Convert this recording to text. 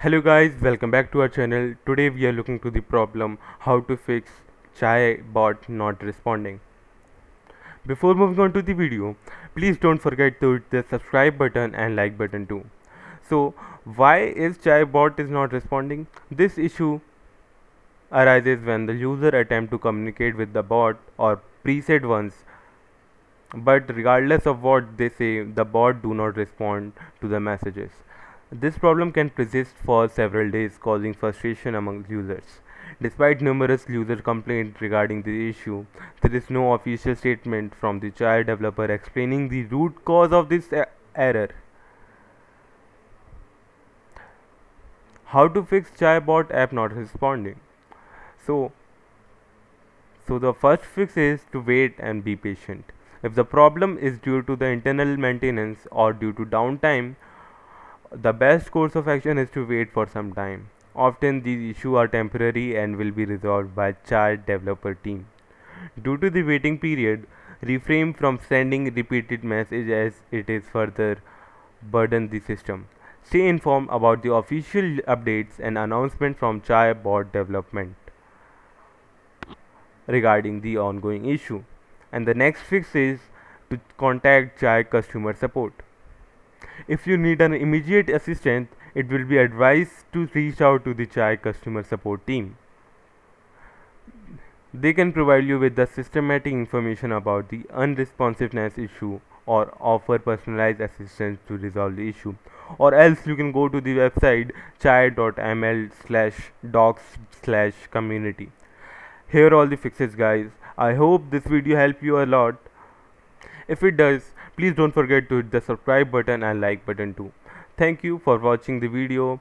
Hello guys, welcome back to our channel. Today we are looking to the problem how to fix chai bot not responding. Before moving on to the video, please don't forget to hit the subscribe button and like button too. So why is chai bot is not responding? This issue arises when the user attempt to communicate with the bot or preset ones but regardless of what they say the bot do not respond to the messages this problem can persist for several days, causing frustration among users. Despite numerous user complaints regarding the issue, there is no official statement from the Chai developer explaining the root cause of this error. How to fix ChaiBot app not responding? So, so the first fix is to wait and be patient. If the problem is due to the internal maintenance or due to downtime, the best course of action is to wait for some time. Often these issues are temporary and will be resolved by Chai developer team. Due to the waiting period, refrain from sending repeated messages as it is further burden the system. Stay informed about the official updates and announcement from Chai bot development regarding the ongoing issue. And the next fix is to contact Chai customer support. If you need an immediate assistance, it will be advised to reach out to the Chai customer support team. They can provide you with the systematic information about the unresponsiveness issue or offer personalized assistance to resolve the issue. Or else you can go to the website chai.ml slash docs slash community. Here are all the fixes guys. I hope this video helped you a lot. If it does, please don't forget to hit the subscribe button and like button too. Thank you for watching the video.